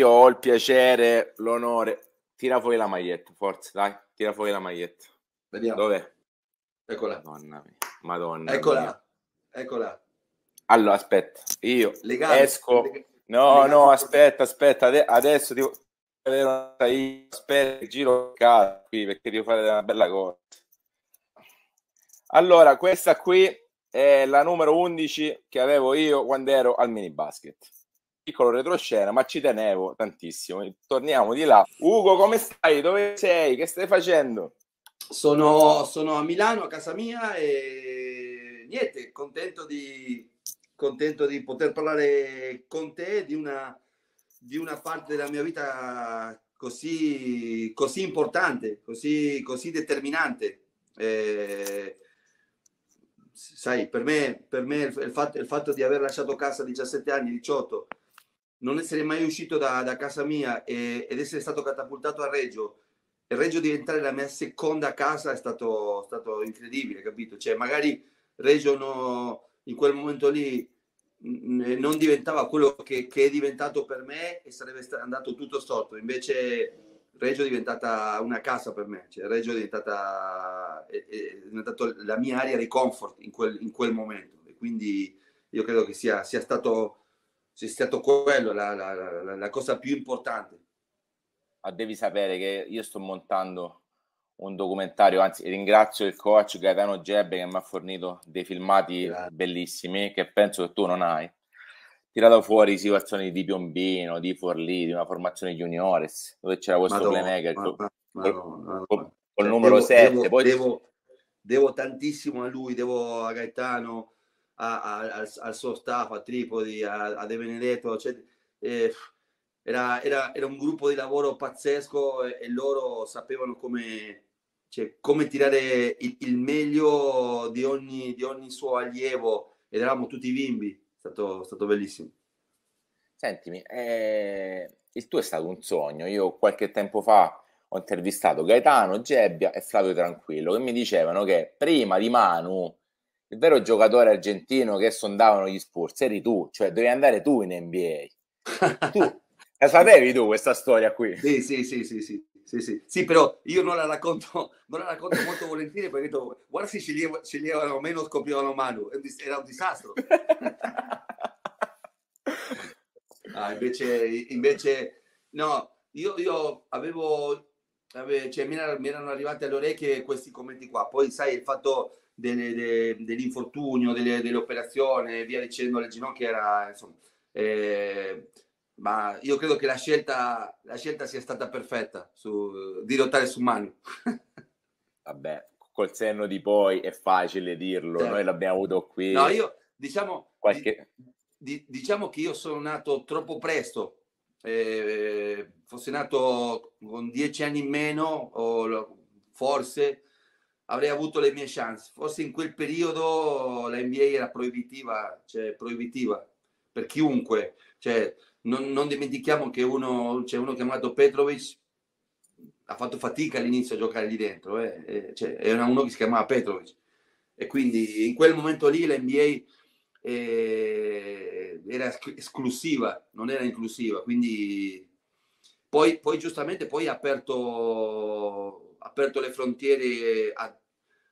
io ho il piacere, l'onore. Tira fuori la maglietta, forza, dai, tira fuori la maglietta. Vediamo. Dov'è? Eccola. Madonna mia. Madonna Eccola. mia. Eccola. Allora, aspetta, io Legame. esco. Lega- No, legame. no, aspetta, aspetta, ade- adesso devo io aspetta, giro casa qui perché devo fare una bella cosa. Allora, questa qui è la numero 11 che avevo io quando ero al mini basket. Piccolo retroscena, ma ci tenevo tantissimo. Torniamo di là. Ugo, come stai? Dove sei? Che stai facendo? Sono, sono a Milano, a casa mia e niente, contento di, contento di poter parlare con te di una, di una parte della mia vita così, così importante, così, così determinante. Eh, sai, per me, per me il, fatto, il fatto di aver lasciato casa a 17 anni, 18, non essere mai uscito da, da casa mia e- ed essere stato catapultato a Reggio e Reggio diventare la mia seconda casa è stato, stato incredibile, capito? Cioè, magari Reggio no- in quel momento lì mh, non diventava quello che, che è diventato per me e sarebbe andato tutto storto. Invece Reggio è diventata una casa per me, cioè Reggio è diventata, è, è diventato la mia area di comfort in quel, in quel momento. E quindi io credo che sia, sia stato, sia stato quello la, la- la- la cosa più importante. Ma devi sapere che io sto montando un documentario, anzi ringrazio il coach Gaetano Gebbe che mi ha fornito dei filmati Grazie. bellissimi che penso che tu non hai. Tirato fuori situazioni di Piombino, di Forlì, di una formazione juniores, dove c'era questo Madonna, playmaker ma- col, ma- col- Madonna, col- Madonna. col Cioè, numero devo- 7. Devo, poi devo- devo tantissimo a lui, devo a Gaetano, a- a- al, al suo staff, a Tripodi, a, De Benedetto. cioè, eh, era, era- era un gruppo di lavoro pazzesco e, e loro sapevano come, cioè, come tirare il, il meglio di ogni, di ogni suo allievo ed eravamo tutti bimbi. È stato, stato bellissimo. Sentimi, eh, il tuo è stato un sogno. Io qualche tempo fa ho intervistato Gaetano, Gebbia e Flavio Tranquillo che mi dicevano che prima di Manu, il vero giocatore argentino che sondavano gli Spurs eri tu, cioè devi andare tu in NBA. Tu la sapevi tu questa storia qui? Sì, sì, sì, sì, sì, sì, sì. Sì, però io non la racconto, non la racconto molto volentieri perché detto, guarda se sceglieva- sceglievano meno scoprivano Manu, era un disastro. Ah, invece, invece, no, io, io avevo, ave- cioè, mi, era- mi erano arrivati alle orecchie questi commenti qua. Poi, sai, il fatto delle- de- dell'infortunio, delle, dell'operazione, e via dicendo, le ginocchia era, insomma, eh, ma io credo che la scelta, la scelta sia stata perfetta su, di lottare su Manu. Vabbè, col senno di poi è facile dirlo, Certo. noi l'abbiamo avuto qui. No, io, diciamo, qualche... di- diciamo che io sono nato troppo presto. Eh, fossi nato con dieci anni in meno, o forse avrei avuto le mie chance. Forse in quel periodo la NBA era proibitiva, cioè proibitiva per chiunque. Cioè, non, non dimentichiamo che uno, c'è uno chiamato Petrovic, ha fatto fatica all'inizio a giocare lì dentro. eh, eh, cioè, era uno che si chiamava Petrovic. E quindi in quel momento lì la NBA eh, era esc- esclusiva, non era inclusiva, quindi poi, poi giustamente poi ha aperto, aperto le frontiere a-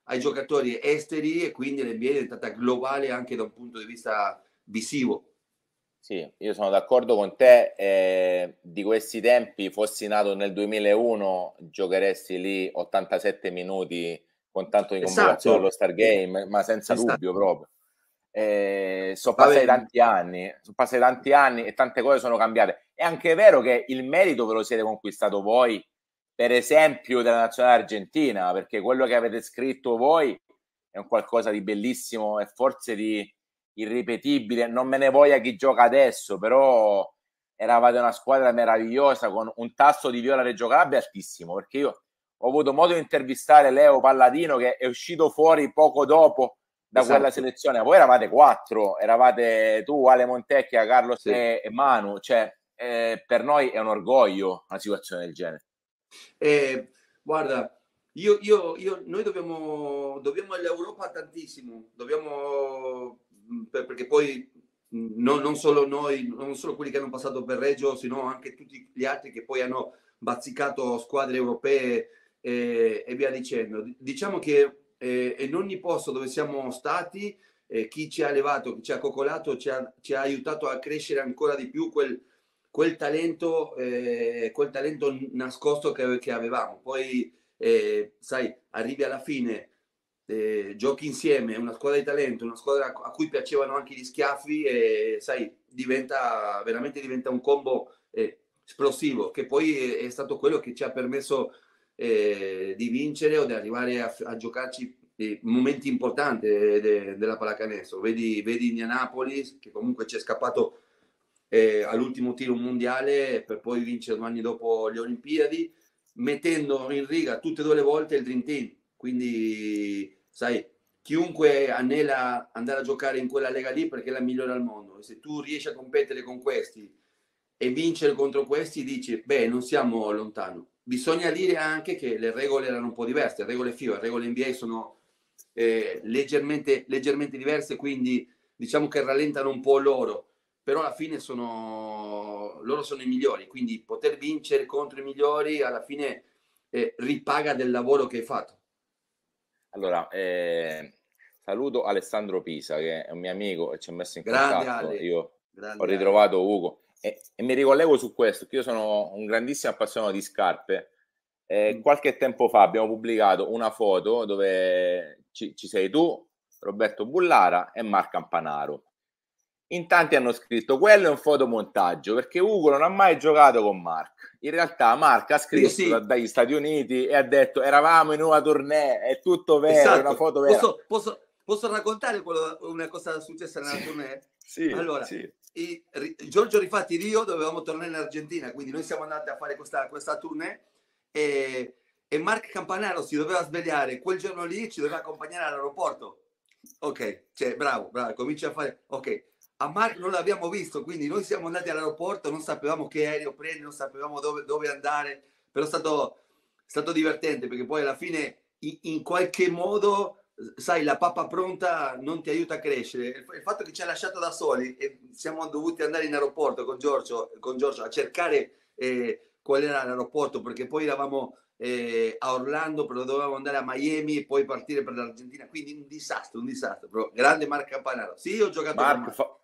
ai giocatori esteri e quindi l'NBA è diventata globale anche da un punto di vista visivo. Sì, io sono d'accordo con te. eh, di questi tempi, fossi nato nel 2001, giocheresti lì 87 minuti con tanto di Esatto. convocazione allo Star Game, ma senza Esatto. dubbio proprio. Eh, sono passati tanti anni, sono passati tanti anni e tante cose sono cambiate. È anche vero che il merito ve lo siete conquistato voi, per esempio, della nazionale argentina, perché quello che avete scritto voi è un qualcosa di bellissimo e forse di irripetibile. Non me ne voglia chi gioca adesso, però eravate una squadra meravigliosa con un tasso di Viola Reggio Calabria altissimo, perché io ho avuto modo di intervistare Leo Palladino che è uscito fuori poco dopo da Esatto. quella selezione. Voi eravate quattro, eravate tu, Ale Montecchia, Carlos Sì. e, e Manu, cioè eh, per noi è un orgoglio una situazione del genere. Eh, guarda, io, io, io, noi dobbiamo, dobbiamo all'Europa tantissimo, dobbiamo, per- perché poi non, non, solo noi, non solo quelli che hanno passato per Reggio, sino anche tutti gli altri che poi hanno bazzicato squadre europee e, e via dicendo. Diciamo che eh, in ogni posto dove siamo stati, eh, chi ci ha levato, chi ci ha coccolato, ci ha, ci ha aiutato a crescere ancora di più quel, quel, talento, eh, quel talento nascosto che, che avevamo. Poi, eh, sai, arrivi alla fine, eh, giochi insieme, una squadra di talento, una squadra a cui piacevano anche gli schiaffi e, sai, diventa, veramente diventa un combo eh, esplosivo, che poi è, stato quello che ci ha permesso eh, di vincere o di arrivare a, a giocarci momenti importanti de, de, della pallacanestro. Vedi, vedi Indianapolis che comunque ci è scappato eh, all'ultimo tiro mondiale per poi vincere due anni dopo le Olimpiadi, mettendo in riga tutte e due le volte il Dream Team. Quindi, sai, chiunque anela andare a giocare in quella lega lì perché è la migliore al mondo. E se tu riesci a competere con questi e vincere contro questi, dici, beh, non siamo lontano bisogna dire anche che le regole erano un po' diverse, le regole FIO, le regole NBA sono eh, leggermente, leggermente diverse, quindi diciamo che rallentano un po' loro, però alla fine sono, loro sono i migliori, quindi poter vincere contro i migliori alla fine eh, ripaga del lavoro che hai fatto. Allora, eh, saluto Alessandro Pisa che è un mio amico e ci ha messo in Grande contatto. Ale. Io Grande ho ritrovato Ugo e, e, mi ricollego su questo, che io sono un grandissimo appassionato di scarpe. Eh, mm. Qualche tempo fa abbiamo pubblicato una foto dove ci, ci, sei tu, Roberto Bullara e Marco Campanaro. In tanti hanno scritto quello è un fotomontaggio perché Ugo non ha mai giocato con Mark. In realtà Mark ha scritto sì, sì. dagli Stati Uniti e ha detto eravamo in una tournée, è tutto vero, esatto. è una foto vera. Posso, posso, posso raccontare quello, una cosa successa nella tournée? sì, allora, sì i, Giorgio Rifatti io dovevamo tornare in Argentina, quindi noi siamo andati a fare questa, questa tournée e, e Mark Campanaro si doveva svegliare quel giorno lì, ci doveva accompagnare all'aeroporto. Ok, cioè, bravo, bravo, comincia a fare... Ok, a Mark non l'abbiamo visto, quindi noi siamo andati all'aeroporto, non sapevamo che aereo prendere, non sapevamo dove, dove andare, però è stato, stato divertente perché poi alla fine in, in qualche modo sai, la pappa pronta non ti aiuta a crescere. Il fatto che ci ha lasciato da soli e siamo dovuti andare in aeroporto con Giorgio, con Giorgio a cercare eh, qual era l'aeroporto, perché poi eravamo eh, a Orlando, però dovevamo andare a Miami e poi partire per l'Argentina. Quindi un disastro, un disastro. Però grande Marco Panaro. Sì, ho giocato Marco,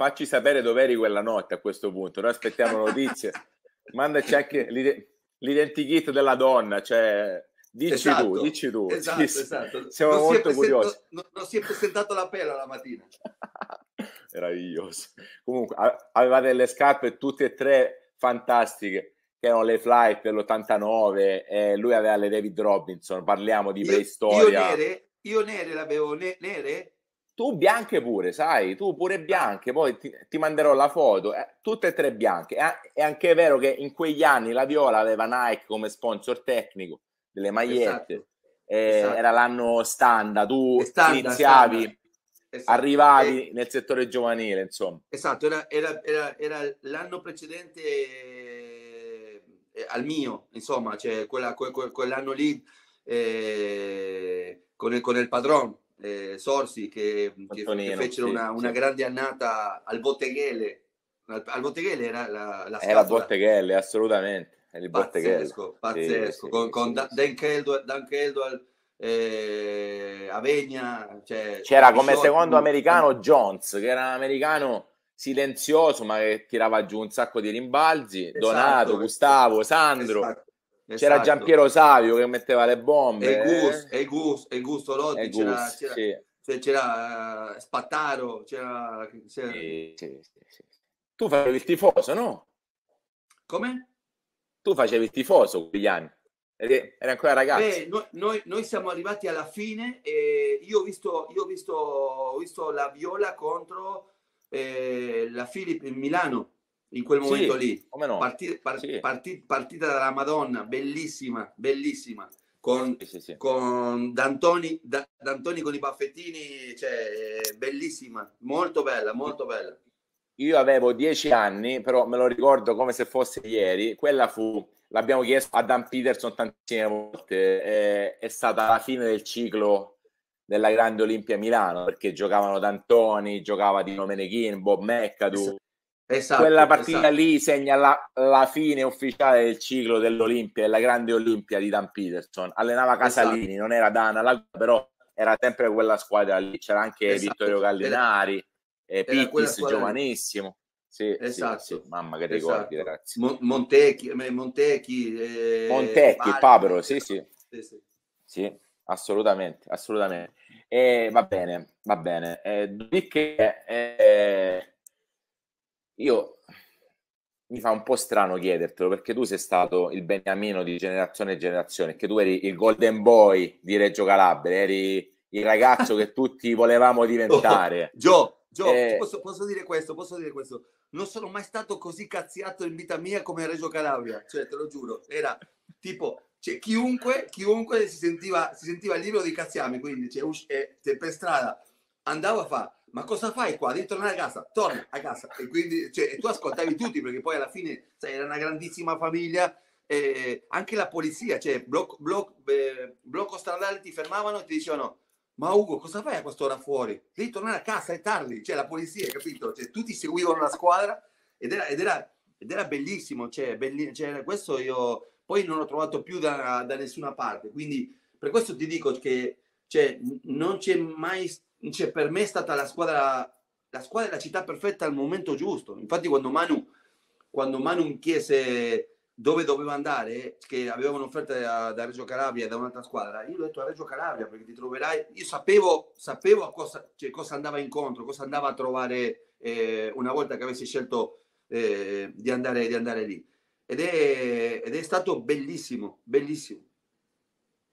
facci sapere dove eri quella notte a questo punto. Noi aspettiamo notizie. Mandaci anche l'identikit della donna, cioè Dici esatto, tu, dici tu. Esatto, esatto. Siamo non molto curiosi. Non, non, si è presentato la pela la mattina. Meraviglioso. Comunque, aveva delle scarpe tutte e tre fantastiche, che erano le Flight dell'89 e lui aveva le David Robinson. Parliamo di preistoria. Io, io nere, io nere l'avevo, ne, nere? Tu bianche pure, sai, tu pure bianche, poi ti, ti manderò la foto, eh, tutte e tre bianche. È anche vero che in quegli anni la Viola aveva Nike come sponsor tecnico delle magliette. Esatto. Eh, esatto. Era l'anno standard, tu standard, iniziavi, standard. Esatto. arrivavi e... nel settore giovanile, insomma. Esatto, era, era, era, era l'anno precedente eh, al mio, insomma, cioè quella, que, que, quell'anno lì eh, con, il, con il padron. Eh, Sorsi che, che, che fecero sì, una, una sì. grande annata al Botteghele al Botteghele era la, la era Botteghele assolutamente pazzesco, pazzesco. Sì, con, con sì, Dan Keldwell, Dan Keldwell eh, Avegna. Cioè, C'era come secondo americano Jones, che era un americano silenzioso ma che tirava giù un sacco di rimbalzi. Esatto, Donato, Gustavo, Sandro. Esatto. C'era esatto. Giampiero Savio che metteva le bombe. E Gus, e Gus, e Gusto Lotti, c'era, Gus, c'era, c'era, c'era uh, Spattaro, c'era... c'era... Tu facevi il tifoso, no? Come? tu facevi il tifoso quegli anni, eri, ancora ragazzo. Beh, noi, noi, noi, siamo arrivati alla fine e io ho visto, io ho visto, ho visto la Viola contro eh, la Filippo in Milano in quel momento sì, lì. No? Parti, par, sì. parti, partita dalla Madonna, bellissima, bellissima. Con, sì, con D'Antoni, D'Antoni con i baffettini, cioè, bellissima, molto bella, molto bella io avevo dieci anni, però me lo ricordo come se fosse ieri. Quella fu, l'abbiamo chiesto a Dan Peterson tantissime volte, è, è stata la fine del ciclo della grande Olimpia Milano, perché giocavano D'Antoni, giocava Dino Menechin, Bob McAdoo. Esatto, Quella partita esatto. lì segna la, la, fine ufficiale del ciclo dell'Olimpia, della grande Olimpia di Dan Peterson. Allenava Casalini, esatto. non era Dana, però era sempre quella squadra lì. C'era anche esatto. Vittorio Gallinari, era, Pittis, giovanissimo. Sì, esatto. Sì, sì. Mamma che ricordi, esatto. ragazzi. Mon- Montecchi, Montecchi, eh, Montecchi Papero, sì, sì. Sì, sì. sì, assolutamente, assolutamente. E va bene, va bene. Eh, dopodiché eh, io mi fa un po' strano chiedertelo perché tu sei stato il beniamino di generazione e generazione, che tu eri il golden boy di Reggio Calabria, eri il ragazzo che tutti volevamo diventare. Gio, Gio eh, posso, posso, dire questo, posso dire questo non sono mai stato così cazziato in vita mia come a Reggio Calabria, cioè te lo giuro, era tipo, cioè, chiunque, chiunque si sentiva, si sentiva libero di cazziarmi, quindi cioè, eh, per strada andavo a fare, ma cosa fai qua? Devi tornare a casa, torna a casa. E quindi cioè, tu ascoltavi tutti perché poi alla fine sai, era una grandissima famiglia, eh, anche la polizia, cioè blocco, blocco, eh, blocco stradale ti fermavano e ti dicevano ma Ugo, cosa fai a quest'ora fuori? Devi tornare a casa, è tardi. Cioè, la polizia, capito? Cioè, tutti seguivano la squadra ed era, ed era, ed era bellissimo. Cioè, belli, cioè, questo io poi non l'ho trovato più da, da, nessuna parte. Quindi, per questo ti dico che cioè, non c'è mai, cioè, per me è stata la squadra, la squadra della città perfetta al momento giusto. Infatti, quando Manu, quando Manu mi chiese dove doveva andare, che aveva un'offerta da, da, Reggio Calabria da un'altra squadra, io ho detto a Reggio Calabria perché ti troverai, io sapevo, sapevo a cosa, cioè, cosa andava incontro, cosa andava a trovare eh, una volta che avessi scelto eh, di, andare, di andare lì. Ed è, ed è stato bellissimo, bellissimo.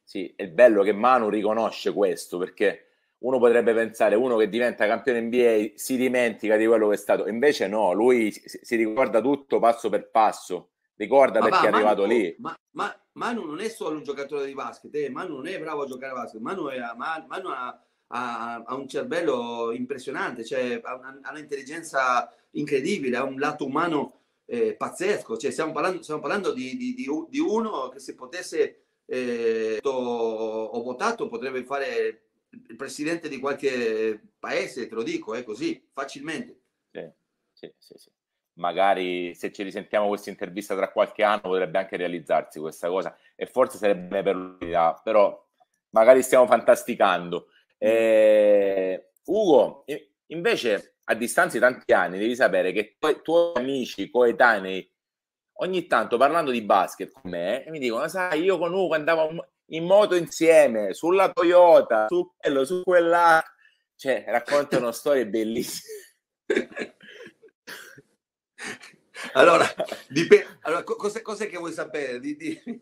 Sì, è bello che Manu riconosce questo perché uno potrebbe pensare, uno che diventa campione NBA si dimentica di quello che è stato, invece no, lui si, ricorda tutto passo per passo Ricorda ma perché va, è arrivato Manu, lì. Ma, ma, Manu non è solo un giocatore di basket, eh. Manu non è bravo a giocare a basket, Manu, è, Manu ha, ha, ha, un cervello impressionante, cioè ha, un'intelligenza incredibile, ha un lato umano eh, pazzesco. Cioè, stiamo parlando, stiamo parlando di, di, di, di, uno che se potesse eh, ho votato potrebbe fare il presidente di qualche paese, te lo dico, è così, facilmente. Sì, sì, sì. sì magari se ci risentiamo questa intervista tra qualche anno potrebbe anche realizzarsi questa cosa e forse sarebbe per l'unità, però magari stiamo fantasticando. Eh, Ugo, invece a distanza di tanti anni devi sapere che i tuoi amici coetanei ogni tanto parlando di basket con me mi dicono sai io con Ugo andavo in moto insieme sulla Toyota su quello su quella cioè raccontano storie bellissime allora, dip- allora cos'è, cos'è, che vuoi sapere? Di, di...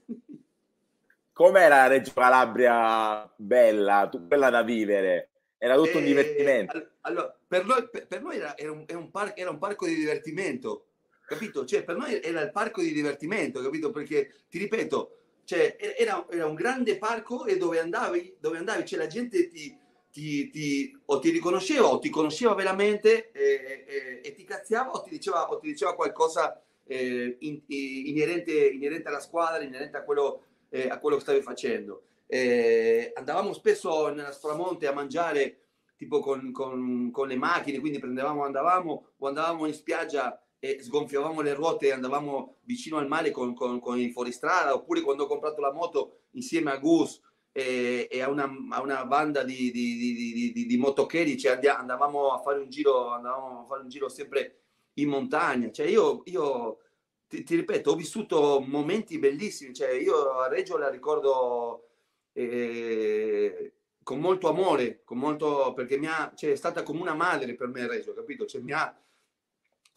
Com'era Reggio Calabria bella, quella da vivere? Era tutto eh, un divertimento. Allora, per noi, per noi era, era, un, era, un par- era, un, parco di divertimento, capito? Cioè, per noi era il parco di divertimento, capito? Perché, ti ripeto, cioè, era, era un grande parco e dove andavi, dove andavi cioè, la gente ti ti, ti, o ti riconosceva o ti conosceva veramente e, e, e ti cazziava o ti diceva, o ti diceva qualcosa eh, in, inerente, inerente, alla squadra, inerente a quello, eh, a quello che stavi facendo. Eh, andavamo spesso nella Stramonte a mangiare tipo con, con, con, le macchine, quindi prendevamo, andavamo o andavamo in spiaggia e sgonfiavamo le ruote e andavamo vicino al mare con, con, con il fuoristrada, oppure quando ho comprato la moto insieme a Gus e, e a, una, a, una, banda di, di, di, di motocheri, cioè andavamo a fare un giro, andavamo a fare un giro sempre in montagna. Cioè io, io ti, ti, ripeto, ho vissuto momenti bellissimi, cioè io a Reggio la ricordo eh, con molto amore, con molto, perché mi ha, cioè, è stata come una madre per me Reggio, capito? Cioè, mi ha,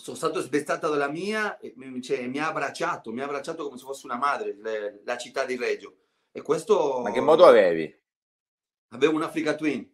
sono stato sbestato dalla mia e cioè, mi ha abbracciato, mi ha abbracciato come se fosse una madre, le, la città di Reggio. E questo... Ma che moto avevi? Avevo un Africa Twin.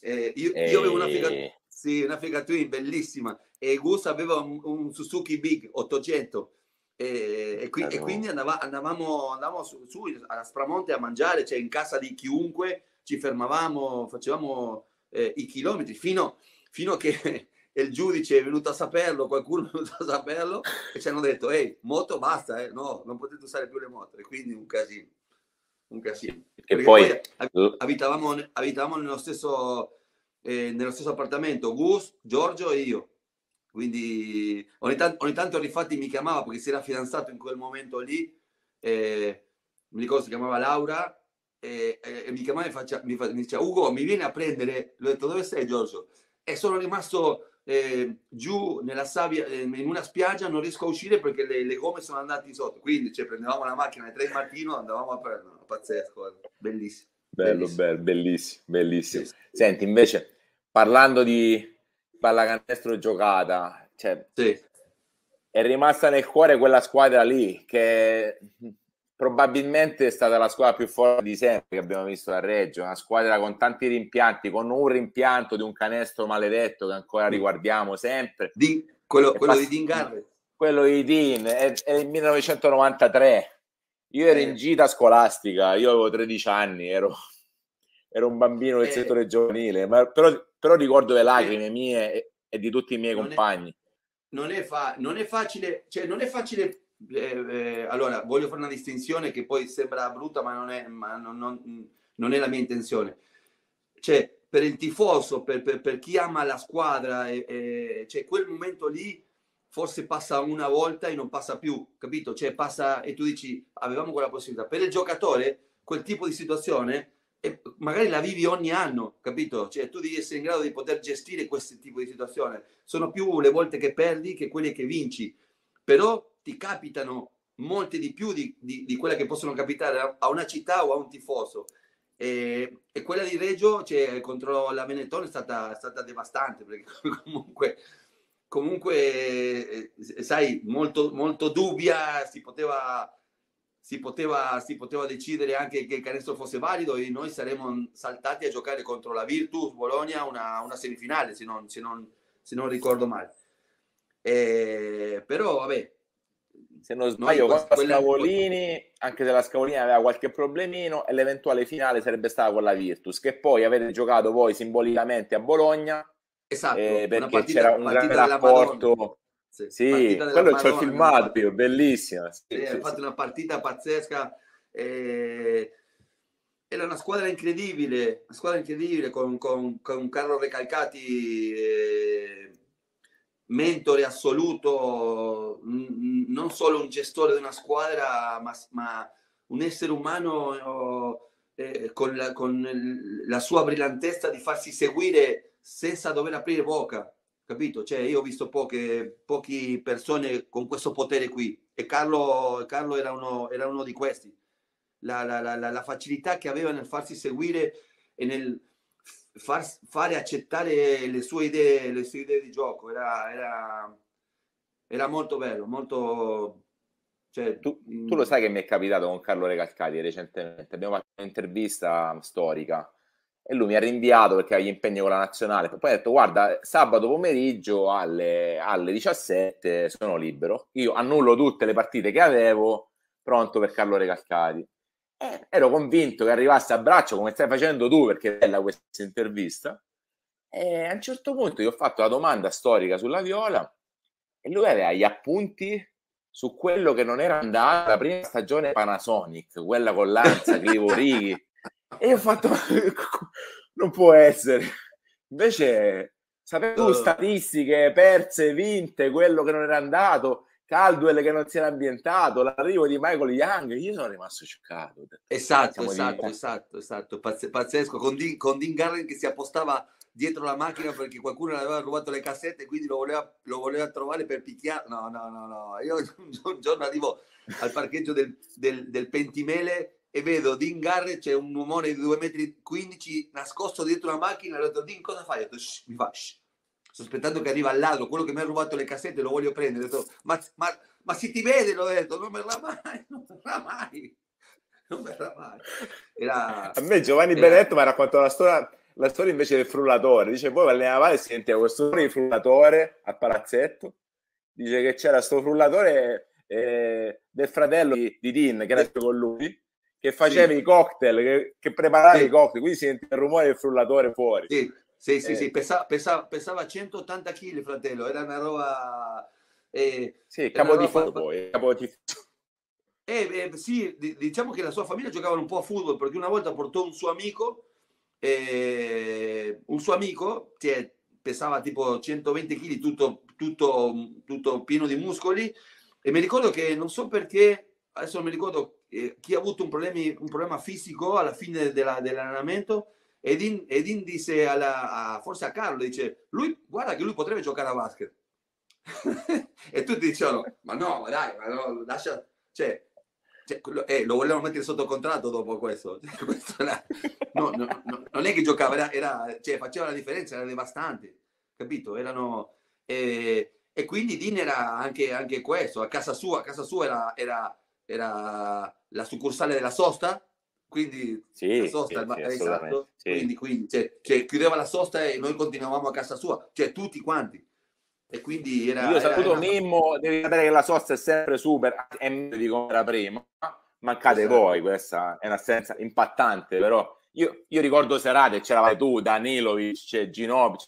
Eh, io, e... io, avevo una Africa, sì, un'Africa Twin bellissima e Gus aveva un, un Suzuki Big 800 e, e, qui, e quindi andava, andavamo, andavamo su, su, a Spramonte a mangiare, cioè in casa di chiunque ci fermavamo, facevamo eh, i chilometri fino, fino a che il giudice è venuto a saperlo, qualcuno è venuto a saperlo e ci hanno detto ehi, moto basta, eh? no, non potete usare più le moto e quindi un casino. un casino. Che poi, poi abitavamo, abitavamo nello, stesso, eh, nello stesso appartamento, Gus, Giorgio e io. Quindi ogni tanto, ogni tanto Rifatti mi chiamava perché si era fidanzato in quel momento lì. Eh, mi ricordo si chiamava Laura e, e, e mi chiamava e faccia, mi, fa, mi diceva Ugo mi vieni a prendere l'ho detto dove sei Giorgio e sono rimasto eh, giù nella sabbia eh, in una spiaggia non riesco a uscire perché le, le gomme sono andate sotto quindi cioè, prendevamo la macchina alle 3 di mattino andavamo a prendere pazzesco bellissimo bello bellissimo bello, bellissimo, bellissimo. Sì. senti invece parlando di pallacanestro giocata cioè, sì. è rimasta nel cuore quella squadra lì che probabilmente è stata la squadra più forte di sempre che abbiamo visto a Reggio, una squadra con tanti rimpianti, con un rimpianto di un canestro maledetto che ancora riguardiamo sempre. Di, quello, quello pass- di Dean Garrett. Quello di Dean, è, è il 1993. Io ero eh. in gita scolastica, io avevo 13 anni, ero, ero un bambino del eh. settore giovanile, ma, però, però, ricordo le lacrime eh. mie e, e, di tutti i miei non compagni. È, non, è fa, non è facile, cioè non è facile eh, eh, allora, voglio fare una distinzione che poi sembra brutta, ma non è, ma non, non, non è la mia intenzione. Cioè, per il tifoso, per, per, per chi ama la squadra, eh, cioè, quel momento lì forse passa una volta e non passa più, capito? Cioè, passa e tu dici, avevamo quella possibilità. Per il giocatore, quel tipo di situazione, magari la vivi ogni anno, capito? Cioè, tu devi essere in grado di poter gestire questo tipo di situazione. Sono più le volte che perdi che quelle che vinci. Però ti capitano molte di più di, di, di quelle che possono capitare a una città o a un tifoso. E, e quella di Reggio cioè, contro la Benetton è stata, è stata devastante perché comunque, comunque eh, sai, molto, molto dubbia, si poteva, si, poteva, si poteva decidere anche che il canestro fosse valido e noi saremmo saltati a giocare contro la Virtus Bologna una, una semifinale, se non, se, non, se non ricordo male. E, però vabbè, se non sbaglio, no, con la Scavolini, anche se la Scavolini aveva qualche problemino, e l'eventuale finale sarebbe stata con la Virtus, che poi avete giocato voi simbolicamente a Bologna, esatto, eh, perché partita, c'era un grande rapporto. Sì, sì quello ci ho filmato io, bellissima. Sì, sì, sì, fatto una partita pazzesca. Eh, era una squadra incredibile, una squadra incredibile con, con, con Carlo Recalcati. Eh, mentore assoluto, non solo un gestore di una squadra, ma, ma un essere umano eh, con, la, con, la, sua brillantezza di farsi seguire senza dover aprire bocca, capito? Cioè, io ho visto poche, poche persone con questo potere qui e Carlo, Carlo era, uno, era uno di questi. La, la, la, la facilità che aveva nel farsi seguire e nel far, fare accettare le sue idee, le sue idee di gioco. Era, era, era molto bello, molto... Cioè, tu, tu, lo sai che mi è capitato con Carlo Recalcati recentemente, abbiamo fatto un'intervista storica e lui mi ha rinviato perché ha gli impegni con la nazionale. Poi ha detto: Guarda, sabato pomeriggio alle, alle 17 sono libero. Io annullo tutte le partite che avevo, pronto per Carlo Recalcati eh, ero convinto che arrivasse a braccio come stai facendo tu perché è bella questa intervista. E a un certo punto gli ho fatto la domanda storica sulla viola e lui aveva gli appunti su quello che non era andato la prima stagione Panasonic, quella con Lanza, Clivo Righi. E io ho fatto non può essere. Invece sapevo statistiche perse, vinte, quello che non era andato Caldwell che non si era ambientato, l'arrivo di Michael Young, io sono rimasto scioccato. Esatto, esatto, di... esatto, esatto, pazzesco, con Dean, con Dean Garren che si appostava dietro la macchina perché qualcuno le aveva rubato le cassette e quindi lo voleva, lo voleva trovare per picchiare. No, no, no, no, io un giorno arrivo al parcheggio del, del, del Pentimele e vedo Dean Garrett, c'è un uomo di 2,15 m nascosto dietro la macchina e ho detto Dean cosa fai? Ho detto, mi fa, shh sospettando che arriva al ladro, quello che mi ha rubato le cassette lo voglio prendere. Detto, ma, ma, ma si ti vede, l'ho detto, non verrà mai, non verrà mai. Non verrà mai. Era, a me Giovanni era... Benedetto mi ha raccontato la storia, la storia invece del frullatore. Dice, poi alle navale si sentiva questo di frullatore al palazzetto. Dice che c'era questo frullatore eh, del fratello di, di Dean, che era con lui, che faceva sì. i cocktail, che, che preparava sì. i cocktail, quindi si sentiva il rumore del frullatore fuori. Sì sì, sì, eh. sì, pesava, pesava, pesava 180 kg, fratello, era una roba... Eh, sì, capo di poi, capo di Eh, eh, sì, diciamo che la sua famiglia giocava un po' a football perché una volta portò un suo amico, eh, un suo amico che pesava tipo 120 kg, tutto, tutto, tutto pieno di muscoli, e mi ricordo che non so perché, adesso non mi ricordo eh, chi ha avuto un, problemi, un, problema fisico alla fine della, dell'allenamento, Edin, Edin disse alla, a, forse a Carlo, dice, lui guarda che lui potrebbe giocare a basket. e tutti dicevano, ma no, ma dai, ma no, lascia... Cioè, cioè, eh, lo volevano mettere sotto contratto dopo questo. questo era, no, no, no, non è che giocava, era, era, cioè, faceva la differenza, era devastante, capito? Erano, eh, e quindi Din era anche, anche, questo, a casa sua, a casa sua era, era la succursale della sosta, quindi sì, la sosta, sì, sì, esatto, sì. quindi, quindi cioè, cioè, chiudeva la sosta e noi continuavamo a casa sua, cioè tutti quanti. E quindi era. Io saluto era, Mimmo, devi sapere che la sosta è sempre super, è meglio di come era prima. Mancate esatto. voi, questa è un'assenza impattante, però io, io ricordo serate, c'eravate tu, Danilovic, Ginobili,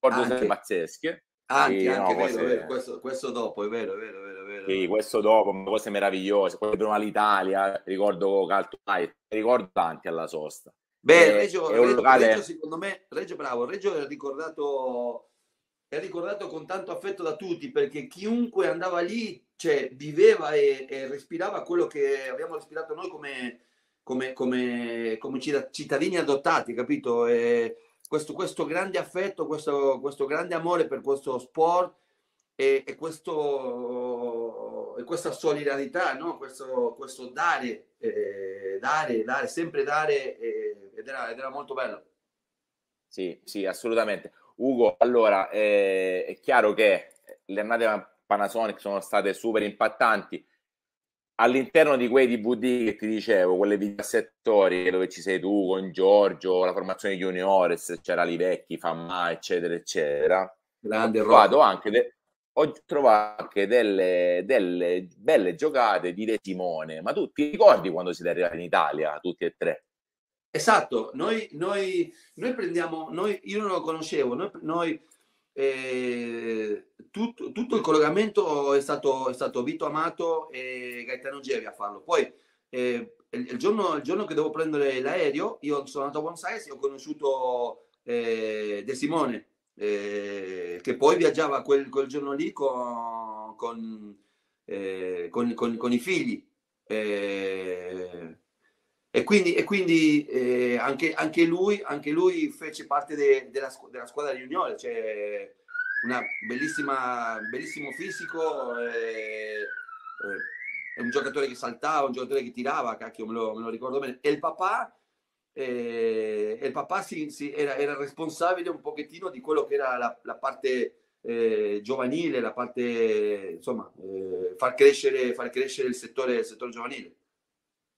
ricordo serate pazzesche. Anche, sì, anche no, vero, cose... vero. Questo, questo, dopo, è vero, è vero, è vero. Sì, questo dopo, cose meravigliose, poi prima l'Italia, ricordo Calto ricordo tanti alla sosta. Beh, Reggio, Reggio, locale... Reggio, secondo me, Reggio bravo, Reggio è ricordato è ricordato con tanto affetto da tutti perché chiunque andava lì cioè, viveva e, e respirava quello che abbiamo respirato noi come, come, come, come cittadini adottati, capito? Questo, questo grande affetto, questo, questo grande amore per questo sport e, e, questo, questa solidarietà, no? questo, questo dare, eh, dare, dare, sempre dare eh, ed, era, ed era molto bello. Sì, sì, assolutamente. Ugo, allora eh, è chiaro che le annate Panasonic sono state super impattanti. All'interno di quei DVD che ti dicevo, quelle di settori dove ci sei tu con Giorgio, la formazione juniores, c'era Livecchi, Famma, eccetera, eccetera. Grande ho trovato anche, de- ho trovato anche delle, delle belle giocate di De Simone. Ma tu ti ricordi quando siete arrivati in Italia, tutti e tre? Esatto, noi, noi, noi prendiamo, noi, io non lo conoscevo, noi, noi eh, tutto, tutto, il collegamento è stato, è stato Vito Amato e Gaetano Gevi a farlo. Poi eh, il, giorno, il, giorno, che devo prendere l'aereo, io sono andato a Buenos Aires e ho conosciuto eh, De Simone, eh, che poi viaggiava quel, quel giorno lì con, con, eh, con, con i figli. Eh, e quindi, e quindi eh, anche, anche, lui, anche, lui, fece parte de, della, della, squadra juniore, cioè una bellissima, bellissimo fisico, eh, eh, un giocatore che saltava, un giocatore che tirava, cacchio, me lo, me lo ricordo bene. E il papà, eh, il papà si, si era, era, responsabile un pochettino di quello che era la, la parte eh, giovanile, la parte, insomma, eh, far crescere, far crescere il settore, il settore giovanile.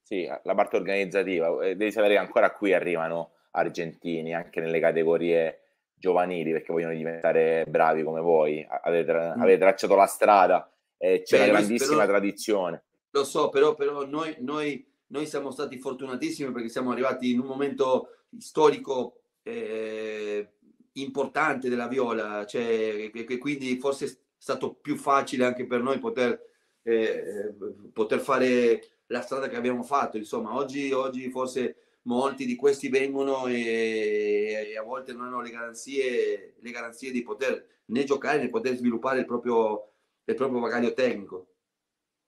Sì, la parte organizzativa. Eh, devi sapere che ancora qui arrivano argentini, anche nelle categorie giovanili, perché vogliono diventare bravi come voi. Avete, mm. avete tracciato la strada e c'è Beh, una grandissima però, tradizione. Lo so, però, però noi, noi, noi, siamo stati fortunatissimi perché siamo arrivati in un momento storico eh, importante della viola, cioè, che, che, quindi forse è stato più facile anche per noi poter, eh poter fare la strada che abbiamo fatto. Insomma, oggi, oggi forse molti di questi vengono e, e, a volte non hanno le garanzie, le garanzie di poter né giocare né poter sviluppare il proprio, il proprio bagaglio tecnico.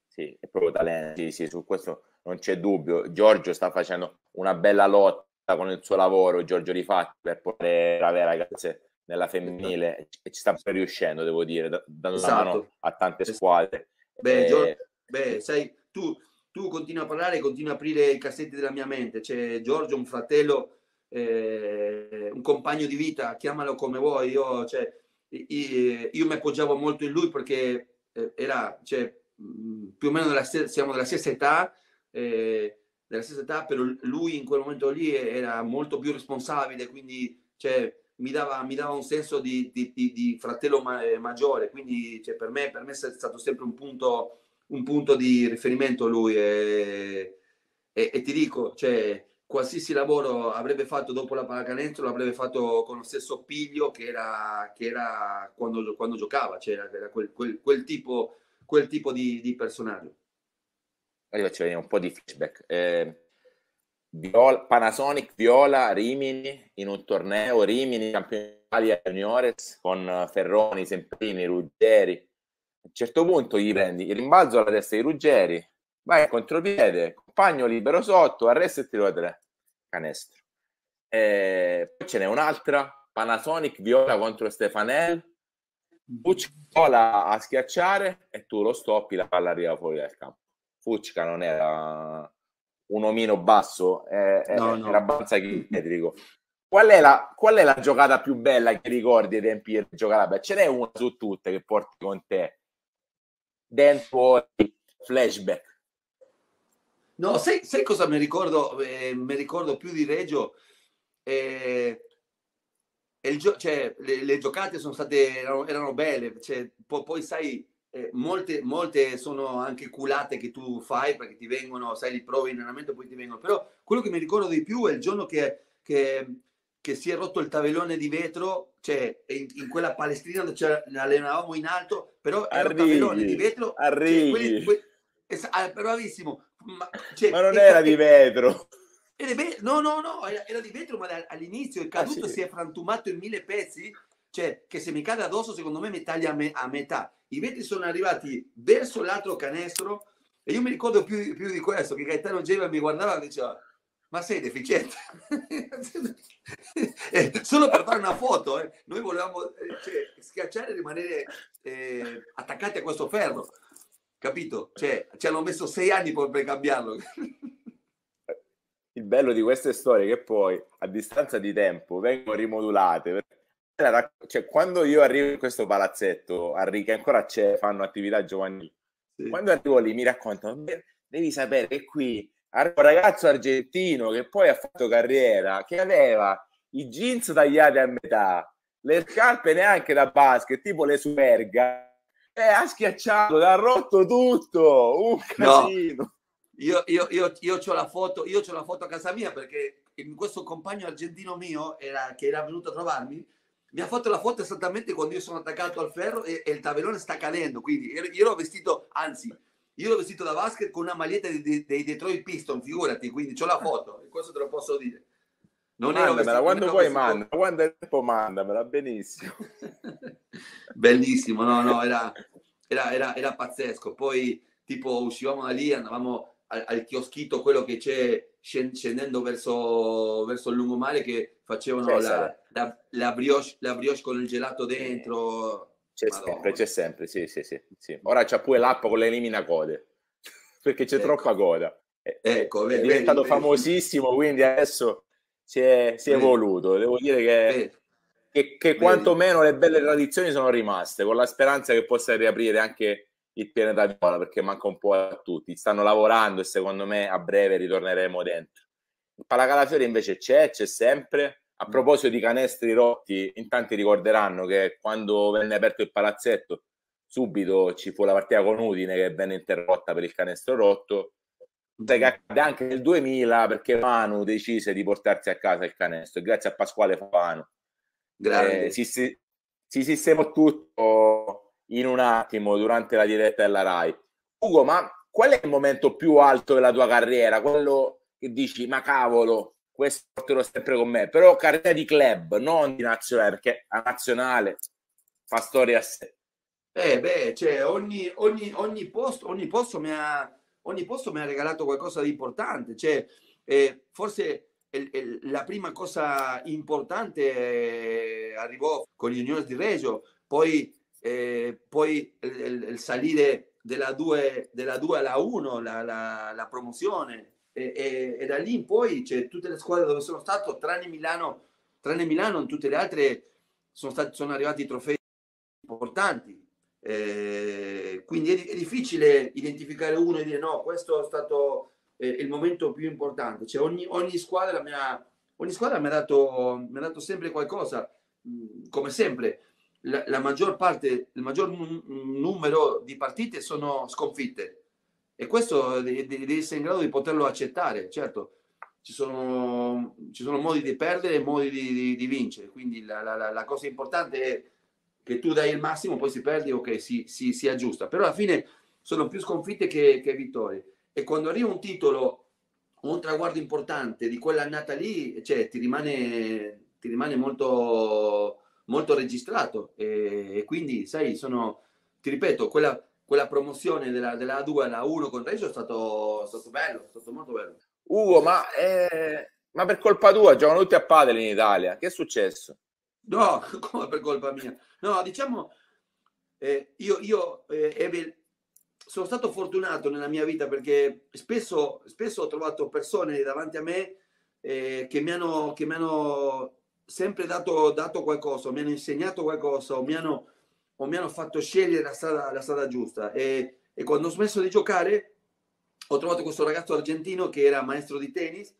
Sì, è proprio talento, sì, sì, su questo non c'è dubbio. Giorgio sta facendo una bella lotta con il suo lavoro, Giorgio Rifatti, per poter avere ragazze nella femminile e ci sta riuscendo, devo dire, dando esatto. una mano a tante squadre. Beh, Giorgio, beh sai, tu tu continui a parlare, continui a aprire i cassetti della mia mente. C'è Giorgio, un fratello, eh, un compagno di vita, chiamalo come vuoi. Io, cioè, io, io mi appoggiavo molto in lui perché eh, era, cioè, più o meno della stessa, siamo della stessa età, eh, della stessa età, però lui in quel momento lì era molto più responsabile, quindi cioè, mi, dava, mi dava un senso di, di, di, di fratello ma, maggiore. Quindi cioè, per, me, per me è stato sempre un punto un punto di riferimento lui e, e, e ti dico, cioè, qualsiasi lavoro avrebbe fatto dopo la pallacanestro l'avrebbe fatto con lo stesso piglio che era, che era quando, quando giocava, cioè era quel, quel, quel, tipo, quel tipo di, di personaggio. Faccio vedere un po' di flashback. Eh, Viola, Panasonic Viola Rimini in un torneo Rimini campione d'Italia juniores con Ferroni, Semprini, Ruggeri. A un certo punto gli prendi il rimbalzo alla testa di Ruggeri, vai in contropiede, compagno libero sotto, arresto e tiro a tre. Canestro. Eh, poi ce n'è un'altra, Panasonic Viola contro Stefanel, Fucca a schiacciare e tu lo stoppi, la palla arriva fuori dal campo. Fucca non era un omino basso, eh, no, no. era abbastanza chilometrico. Qual è, la, qual è la giocata più bella che ricordi ai tempi di giocare? Beh, ce n'è una su tutte che porti con te dentro flashback. No, sai, sai cosa mi ricordo? Eh, mi ricordo più di Reggio. Eh, gio- cioè, le, le, giocate sono state, erano, erano belle. Cioè, po- poi sai, eh, molte, molte sono anche culate che tu fai perché ti vengono, sai, li provi in allenamento e poi ti vengono. Però quello che mi ricordo di più è il giorno che, che, che si è rotto il tavellone di vetro, cioè in, in quella palestrina dove ci allenavamo in alto, però era un tavellone di vetro. Arrivi. Cioè, quelli, quelli, es- ah, bravissimo. Ma, cioè, Ma non era di vetro. Era, no, no, no, era, era, di vetro, ma all'inizio è caduto, ah, sì. si è frantumato in mille pezzi. Cioè, che se mi cade addosso, secondo me mi taglia a, me, a metà. I vetri sono arrivati verso l'altro canestro e io mi ricordo più, più di questo, che Gaetano Geva mi guardava e diceva ma sei deficiente? Solo per fare una foto, eh. noi volevamo eh, cioè, schiacciare e rimanere eh, attaccati a questo ferro, capito? Cioè, ci hanno messo sei anni per cambiarlo. Il bello di queste storie che poi a distanza di tempo vengono rimodulate. Cioè, quando io arrivo in questo palazzetto, a che ancora c'è, fanno attività giovanili, sì. quando arrivo lì mi raccontano, devi sapere che qui un ragazzo argentino che poi ha fatto carriera, che aveva i jeans tagliati a metà, le scarpe neanche da basket, tipo le Superga, e ha schiacciato, ha rotto tutto, un casino. No. Io, io, io, io ho la foto, io ho la foto a casa mia perché questo compagno argentino mio era, che era venuto a trovarmi mi ha fatto la foto esattamente quando io sono attaccato al ferro e, e il tabellone sta cadendo. Quindi io ero vestito, anzi, io l'ho vestito da basket con una maglietta dei, dei Detroit Piston, figurati, quindi ho la foto, questo te lo posso dire. Non mandamela vestito, quando vuoi manda, quando è tempo mandamela, benissimo. Bellissimo, no, no, era, era, era, era, pazzesco. Poi tipo uscivamo da lì, andavamo al, al chioschito, quello che c'è scendendo verso, verso il lungomare che facevano la, la, la, brioche, la brioche con il gelato dentro c'è Madonna. sempre, c'è sempre, sì, sì, sì, sì. Ora c'è pure l'app con l'elimina code, perché c'è ecco. troppa coda. È, ecco, è, è diventato vedi, famosissimo, vedi. quindi adesso si è, si è evoluto. Devo dire che, che, che quantomeno le belle tradizioni sono rimaste, con la speranza che possa riaprire anche il pianeta Viola, perché manca un po' a tutti. Stanno lavorando e secondo me a breve ritorneremo dentro. Il Palacalafiore invece c'è, c'è sempre a proposito di canestri rotti, in tanti ricorderanno che quando venne aperto il palazzetto, subito ci fu la partita con Udine che venne interrotta per il canestro rotto. Che accade anche nel 2000 perché Manu decise di portarsi a casa il canestro grazie a Pasquale Fano eh, si, si, si sistemò tutto in un attimo durante la diretta della RAI. Ugo, ma qual è il momento più alto della tua carriera? Quello che dici, ma cavolo, questo porterò sempre con me, però carriera di club, non di nazionale, perché a nazionale fa storia a sé. Eh beh, cioè, ogni, ogni, ogni, posto, ogni, posto mi ha, ogni posto mi ha regalato qualcosa di importante, cioè, eh, forse el, el, la prima cosa importante eh, arrivò con gli Juniors di Reggio, poi, eh, poi il, il, salire della 2 alla 1, la, la, la promozione, e, e, e da lì in poi c'è tutte le squadre dove sono stato, tranne Milano, tranne Milano, in tutte le altre sono, stati, sono arrivati trofei importanti. Eh, quindi è, è, difficile identificare uno e dire no, questo è stato eh, il momento più importante. Cioè, ogni, ogni, squadra mi ha, ogni squadra mi ha, dato, mi ha dato sempre qualcosa, mm, come sempre. La, la maggior parte, il maggior numero di partite sono sconfitte e questo devi essere in grado di poterlo accettare. Certo, ci sono, ci sono modi di perdere e modi di, di, di vincere, quindi la, la, la, cosa importante è che tu dai il massimo, poi si perdi o okay, che si, si, si, aggiusta. Però alla fine sono più sconfitte che, che vittorie. e quando arriva un titolo un traguardo importante di quell'annata lì, cioè, ti rimane, ti rimane molto, molto registrato. E, e, quindi, sai, sono, ti ripeto, quella, quella promozione della, della A2 alla 1 con Reggio è stato, stato bello, è stato molto bello. Ugo, ma, eh, ma per colpa tua giocano tutti a padel in Italia, che è successo? No, come per colpa mia? No, diciamo, eh, io, io eh, sono stato fortunato nella mia vita perché spesso, spesso ho trovato persone davanti a me eh, che, mi hanno, che mi hanno sempre dato, dato qualcosa, mi hanno insegnato qualcosa o mi hanno, o mi hanno fatto scegliere la strada, la strada giusta. E, e, quando ho smesso di giocare ho trovato questo ragazzo argentino che era maestro di tennis,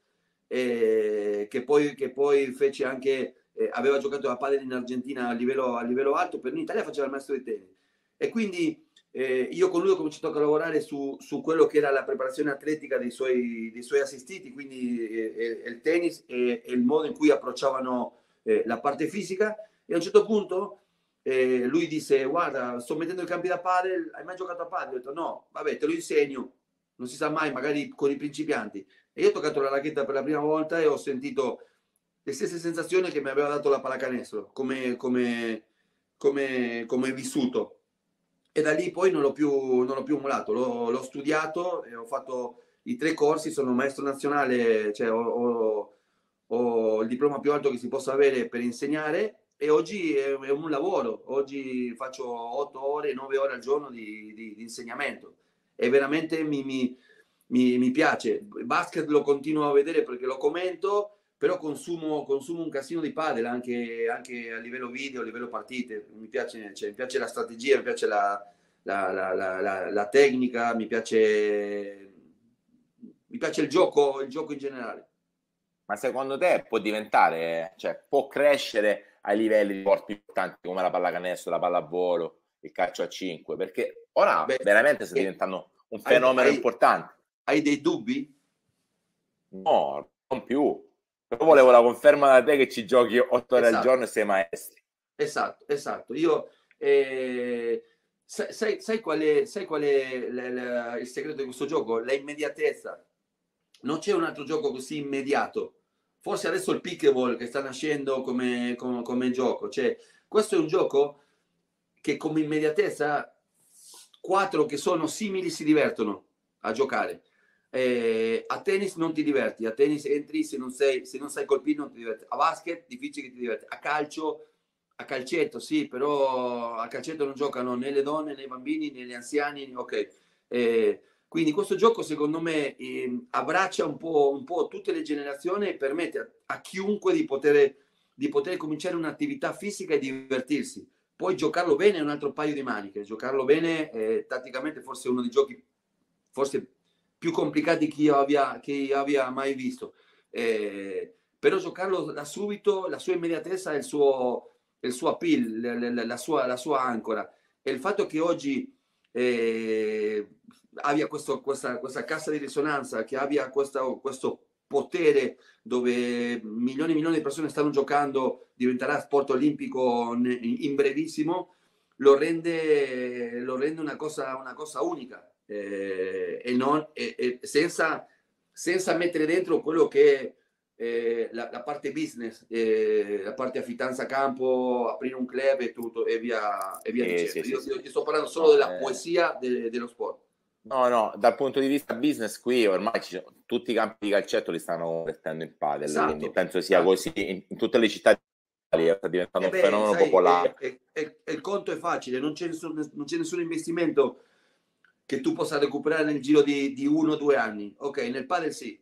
eh, che, poi, che poi fece anche, eh, aveva giocato a padel in Argentina a livello, a livello alto, per in Italia faceva il maestro di tennis. E quindi eh, io con lui ho cominciato a lavorare su, su, quello che era la preparazione atletica dei suoi, dei suoi assistiti, quindi eh, eh il tennis e, e, il modo in cui approcciavano eh, la parte fisica. E a un certo punto eh, lui disse: Guarda, sto mettendo i campi da padel, hai mai giocato a padel? Ho detto: No, vabbè, te lo insegno, non si sa mai, magari con i principianti. E io ho toccato la racchetta per la prima volta e ho sentito le stesse sensazioni che mi aveva dato la pallacanestro, come, come, come, come vissuto e da lì poi non l'ho più, non l'ho più emulato, l'ho, l'ho studiato e ho fatto i tre corsi, sono maestro nazionale, cioè ho, ho, ho, il diploma più alto che si possa avere per insegnare e oggi è, è un lavoro, oggi faccio 8 ore, 9 ore al giorno di, di, di insegnamento e veramente mi, mi, mi, mi piace. Il basket lo continuo a vedere perché lo commento, però consumo, consumo un casino di padel anche, anche, a livello video, a livello partite. Mi piace, cioè, mi piace la strategia, mi piace la, la, la, la, tecnica, mi piace, mi piace il gioco, il gioco in generale. Ma secondo te può diventare, cioè può crescere ai livelli di sport importanti come la pallacanestro, la pallavolo, il calcio a 5? Perché ora Beh, veramente sta diventando un fenomeno hai, importante. Hai dei dubbi? No, non più però volevo la conferma da te che ci giochi otto ore esatto. al giorno e sei maestri. Esatto, esatto. Io eh, sai, sai, qual è, sai qual è l- l- il segreto di questo gioco? La immediatezza. Non c'è un altro gioco così immediato. Forse adesso il pickleball che sta nascendo come, come, come gioco. Cioè, questo è un gioco che come immediatezza quattro che sono simili si divertono a giocare eh, a tennis non ti diverti, a tennis entri se non, sei, se non sai colpire non ti diverti, a basket difficile che ti diverti, a calcio, a calcetto sì, però a calcetto non giocano né le donne né i bambini né gli anziani, ok. Eh, quindi questo gioco secondo me eh, abbraccia un po', un po', tutte le generazioni e permette a, a chiunque di poter, di poter cominciare un'attività fisica e divertirsi. Poi giocarlo bene è un altro paio di maniche, giocarlo bene tatticamente forse è uno dei giochi forse più complicati che io abbia, che io abbia mai visto. Eh, però giocarlo da subito, la sua immediatezza il suo, il suo appeal, la, la, sua, la sua ancora. E il fatto che oggi eh, abbia questo, questa, questa cassa di risonanza, che abbia questa, questo potere dove milioni e milioni di persone stanno giocando, diventerà sport olimpico in brevissimo, lo rende, lo rende una, cosa, una cosa unica eh, e, non, e, e senza, senza, mettere dentro quello che è eh, la, la, parte business, eh, la parte affittanza campo, aprire un club e tutto e via, e via dicendo. Sì, io, sì, io, sto parlando solo della eh. poesia de, dello sport. No, no, dal punto di vista business qui ormai sono, tutti i campi di calcetto li stanno convertendo in padel, esatto, penso sia esatto. così in, in, tutte le città sta diventando eh beh, un fenomeno sai, popolare. E, e, e, il conto è facile, non c'è nessun, non c'è nessun investimento che tu possa recuperare nel giro di, di uno o due anni. Ok, nel padel sì.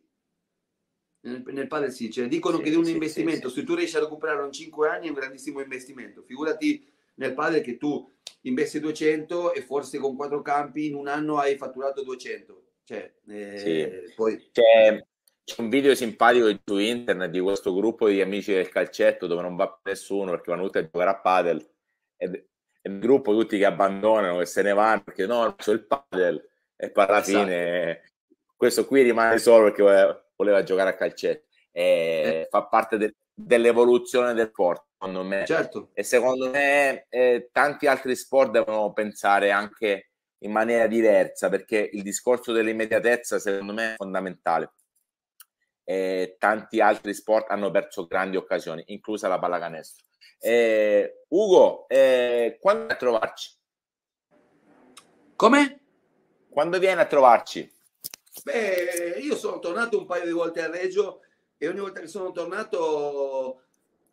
Nel, nel padel sì, cioè, dicono sì, che di un sì, investimento, sì, se tu riesci a recuperarlo in cinque anni è un grandissimo investimento. Figurati nel padel che tu investi 200 e forse con quattro campi in un anno hai fatturato 200. Cioè, eh, poi... C'è, c'è, un video simpatico su internet di questo gruppo di amici del calcetto dove non va nessuno perché vanno tutti a giocare a padel ed il gruppo tutti che abbandonano e se ne vanno perché no, c'è il padel e poi alla esatto. fine questo qui rimane solo perché voleva, voleva giocare a calcetto e eh. fa parte de, dell'evoluzione del sport secondo me certo. e secondo me eh, tanti altri sport devono pensare anche in maniera diversa perché il discorso dell'immediatezza secondo me è fondamentale. E tanti altri sport hanno perso grandi occasioni, inclusa la pallacanestro. Eh, Ugo, eh, quando vieni a trovarci? Come? Quando vieni a trovarci? Beh, io sono tornato un paio di volte a Reggio e ogni volta che sono tornato,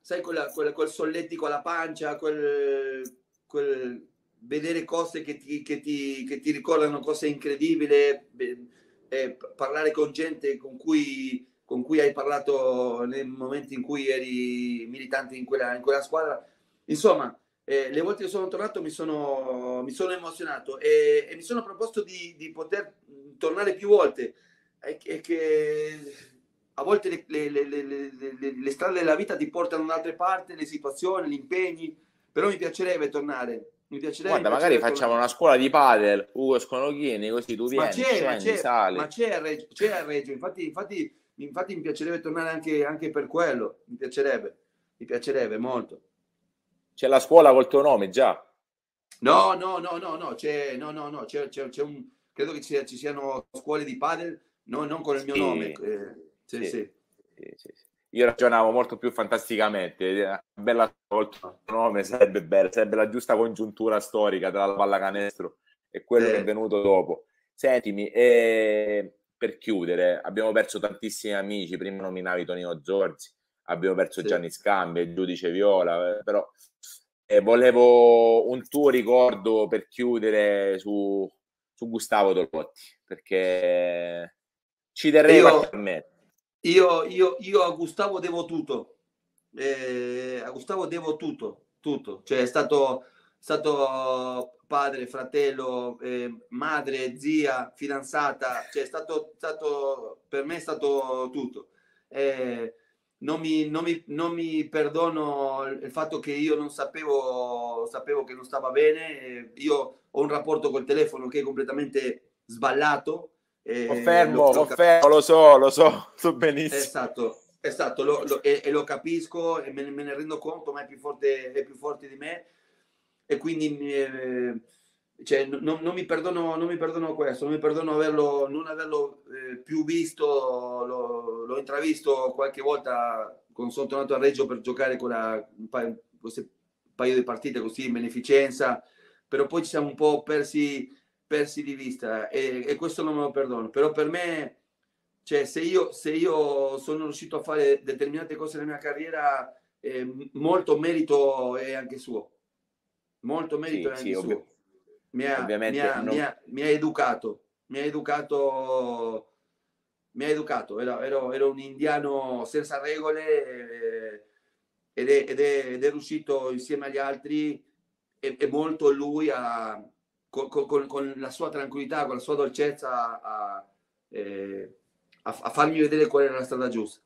sai, quella, quella, quel solletico alla pancia, quel, quel vedere cose che ti, che ti, che ti ricordano cose incredibili, eh, parlare con gente con cui, con cui hai parlato nei momenti in cui eri militante in quella, in quella squadra. Insomma, eh, le volte che sono tornato mi sono, mi sono emozionato e, e, mi sono proposto di, di poter tornare più volte. E, e che a volte le, le, le, le, strade della vita ti portano da altre parti, le situazioni, gli impegni, però mi piacerebbe tornare. Mi piacerebbe, Guarda, mi magari facciamo tornare. una scuola di padel, Ugo Sconochini, così tu vieni, ma c'è, scendi, ma c'è, sali. Ma c'è a Reggio, c'è a Reggio. Infatti, infatti, infatti mi piacerebbe tornare anche, anche per quello, mi piacerebbe, mi piacerebbe molto. C'è la scuola col tuo nome già? No, no, no, no, no, c'è, no, no, no, c'è, c'è, c'è un, credo che ci, ci, siano scuole di padel, no, non con il mio sì. nome. Eh, sì, sì. sì, Io ragionavo molto più fantasticamente, bella nome sarebbe bella, sarebbe la giusta congiuntura storica tra la pallacanestro e quello che è venuto dopo. Sentimi, eh, per chiudere, abbiamo perso tantissimi amici, prima nominavi Tonino Zorzi, abbiamo perso Gianni Scambi, il giudice Viola, eh, però eh, volevo un tuo ricordo per chiudere su, su Gustavo Tolotti, perché ci terrei io, a me. Io, io, io a Gustavo devo tutto, eh, a Gustavo devo tutto, tutto, cioè è stato, stato padre, fratello, eh, madre, zia, fidanzata, cioè è stato, stato, per me è stato tutto. Eh, non mi, non, mi, non mi, perdono il fatto che io non sapevo, sapevo che non stava bene. Io ho un rapporto col telefono che è completamente sballato. Confermo, lo, confermo, lo so, lo so, so benissimo. Esatto, esatto lo, lo, e, e, lo capisco e me, me, ne rendo conto, ma è più forte, è più forte di me. E quindi eh, cioè, non, non, mi perdono, non mi perdono questo, non mi perdono averlo, non averlo eh, più visto, lo, l'ho intravisto qualche volta quando sono tornato a Reggio per giocare un, paio, un paio di partite così in beneficenza, però poi ci siamo un po' persi, persi di vista e, e, questo non me lo perdono. Però per me, cioè, se, io, se io sono riuscito a fare determinate cose nella mia carriera, eh, molto merito è anche suo. Molto merito sì, sì, suo. Ovvio mi ha, mi ha, non... mi ha, mi ha educato, mi ha educato, mi ha educato, ero, ero, ero un indiano senza regole eh, ed, è, ed, è, ed, è, riuscito insieme agli altri e, e molto lui a, con, con, con, la sua tranquillità, con la sua dolcezza a, eh, a, a farmi vedere qual era la strada giusta.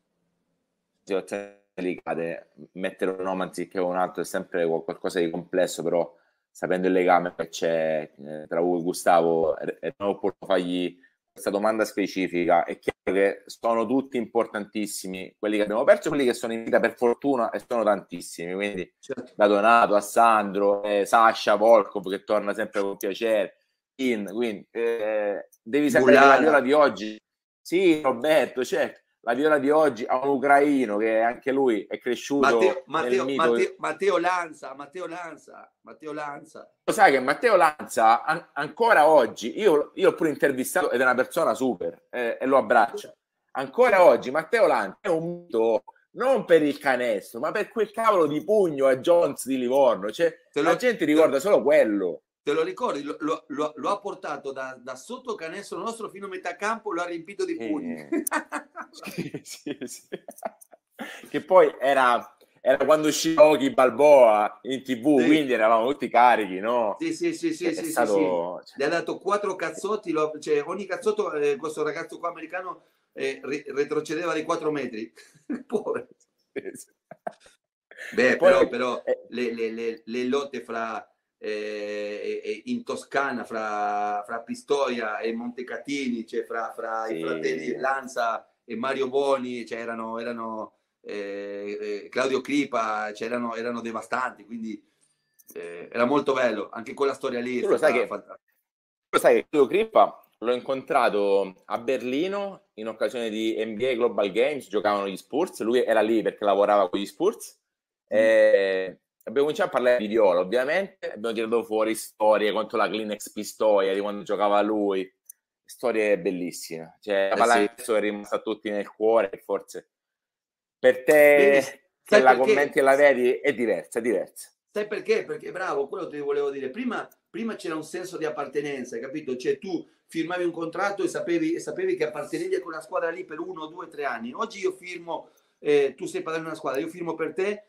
Delicate. Mettere un nome anziché un altro è sempre qualcosa di complesso, però sapendo il legame che c'è eh, tra Ugo e Gustavo, è, è opportuno fargli questa domanda specifica. È chiaro che sono tutti importantissimi, quelli che abbiamo perso, quelli che sono in vita per fortuna e sono tantissimi. Quindi certo. da Donato a Sandro, eh, Sasha, Volkov che torna sempre con piacere. In, quindi eh, devi sapere Bullana. la di oggi. Sì, Roberto, certo la viola di oggi a un ucraino che anche lui è cresciuto Matteo, Matteo, Matteo, Matteo, Lanza Matteo Lanza Matteo Lanza. Lo sai che Matteo Lanza an- ancora oggi io, io l'ho pure intervistato ed è una persona super eh, e lo abbraccio. Ancora oggi Matteo Lanza è un mito non per il canestro ma per quel cavolo di pugno a Jones di Livorno. Cioè, la gente ricorda solo quello te lo ricordi? Lo, lo, lo, lo ha portato da, da, sotto canestro nostro fino a metà campo, lo ha riempito di pugni. Eh, sì, sì, sì. Che poi era, era quando usciva Oki Balboa in tv, sì. quindi eravamo tutti carichi, no? Sì, sì, sì, sì, sì, stato... sì, Gli ha dato quattro cazzotti, cioè ogni cazzotto, eh, questo ragazzo qua americano eh, retrocedeva di quattro metri. Beh, poi, però, però le, le, le, le lotte fra eh, in Toscana fra, fra, Pistoia e Montecatini, cioè fra, fra sì. i fratelli Lanza e Mario Boni, cioè erano, erano eh, eh, Claudio Cripa, cioè erano, erano devastanti, quindi eh, era molto bello, anche quella storia lì. Tu lo sai che sai che Crippa l'ho incontrato a Berlino in occasione di NBA Global Games, giocavano gli Spurs, lui era lì perché lavorava con gli Spurs. Mm. E abbiamo cominciato a parlare di Viola, ovviamente, abbiamo tirato fuori storie contro la Kleenex Pistoia di quando giocava lui, storie bellissime. Cioè, la palla sì. è rimasta a tutti nel cuore forse per te, se la perché? commenti e la vedi, è diversa, è diversa. Sai perché? Perché bravo, quello ti volevo dire. Prima, prima c'era un senso di appartenenza, capito? Cioè tu firmavi un contratto e sapevi, e sapevi che appartenevi a quella squadra lì per uno, due, tre anni. Oggi io firmo, eh, tu sei padrone di una squadra, io firmo per te, eh,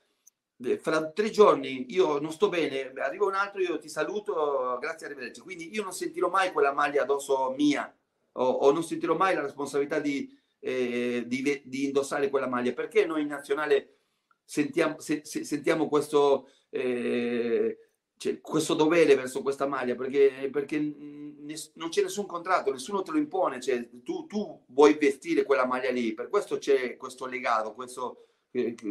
fra tre giorni io non sto bene, arriva un altro, io ti saluto, grazie, arrivederci. Quindi io non sentirò mai quella maglia addosso mia o, o non sentirò mai la responsabilità di, eh, di, di, indossare quella maglia. Perché noi in nazionale sentiamo, se, se, sentiamo questo, eh, cioè, questo dovere verso questa maglia? Perché, perché non c'è nessun contratto, nessuno te lo impone, cioè, tu, tu vuoi vestire quella maglia lì, per questo c'è questo legato, questo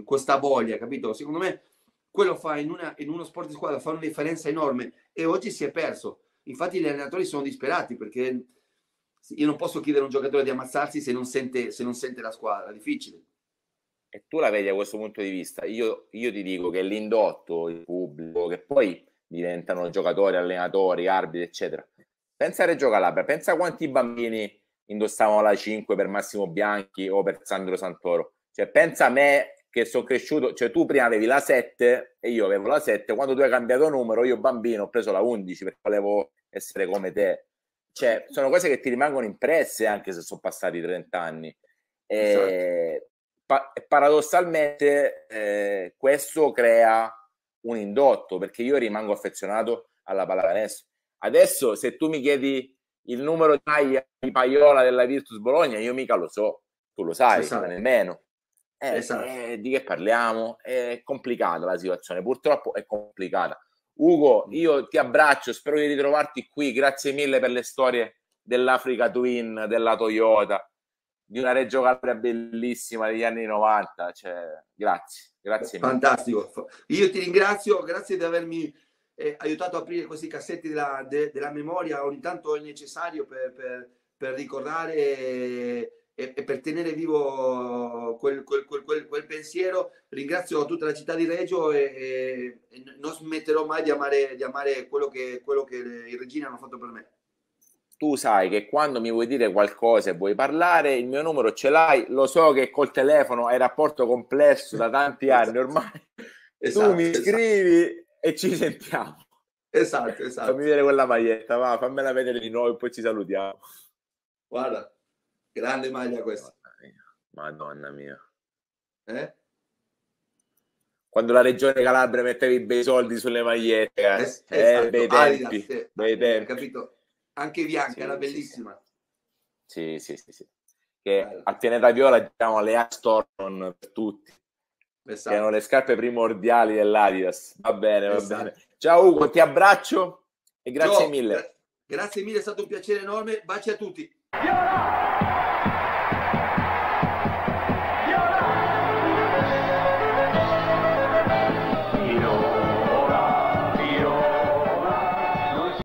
questa voglia, capito? Secondo me quello fa in, una, in uno sport di squadra fa una differenza enorme e oggi si è perso. Infatti gli allenatori sono disperati perché io non posso chiedere a un giocatore di ammazzarsi se non sente, se non sente la squadra, è difficile. E tu la vedi da questo punto di vista. Io, io ti dico che l'indotto, il pubblico, che poi diventano giocatori, allenatori, arbitri, eccetera. Pensa a Reggio Calabria, pensa quanti bambini indossavano la 5 per Massimo Bianchi o per Sandro Santoro. Cioè, pensa a me che sono cresciuto, cioè tu prima avevi la 7 e io avevo la 7, quando tu hai cambiato numero io bambino ho preso la 11 perché volevo essere come te. Cioè, sono cose che ti rimangono impresse anche se sono passati 30 anni. E, esatto. pa- paradossalmente eh, questo crea un indotto perché io rimango affezionato alla pallacanestro. Adesso se tu mi chiedi il numero di Paiola della Virtus Bologna, io mica lo so, tu lo sai, esatto. nemmeno. Eh, esatto. eh, di che parliamo? È complicata la situazione, purtroppo è complicata. Ugo, io ti abbraccio, spero di ritrovarti qui. Grazie mille per le storie dell'Africa Twin, della Toyota, di una Reggio Calabria bellissima degli anni 90. Cioè, grazie, grazie mille. Fantastico. Io ti ringrazio, grazie di avermi eh, aiutato a aprire questi cassetti della, de, della memoria. Ogni tanto è necessario per, per, per ricordare. E, e per tenere vivo quel, quel, quel, quel, pensiero ringrazio tutta la città di Reggio e, e non smetterò mai di amare, di amare quello, che, quello che i regini hanno fatto per me tu sai che quando mi vuoi dire qualcosa e vuoi parlare, il mio numero ce l'hai, lo so che col telefono hai rapporto complesso da tanti esatto. anni ormai, esatto, tu mi esatto. scrivi e ci sentiamo. Esatto, esatto. Fammi vedere quella maglietta, va, fammela vedere di nuovo e poi ci salutiamo. Guarda, Grande maglia questa. Madonna mia. Eh? Quando la regione Calabria metteva i bei soldi sulle magliette, eh, es- eh, esatto. bei tempi, Adidas, eh, bei tempi. capito? Anche bianca, sì, era bellissima. Sì, sì, sì. sì. Che a Pianeta Viola diciamo le Astorton per tutti. Esatto. Che erano le scarpe primordiali dell'Adidas. Va bene, va esatto. bene. Ciao Ugo, ti abbraccio e grazie Ciao. mille. Grazie mille, è stato un piacere enorme. Baci a tutti. Viola!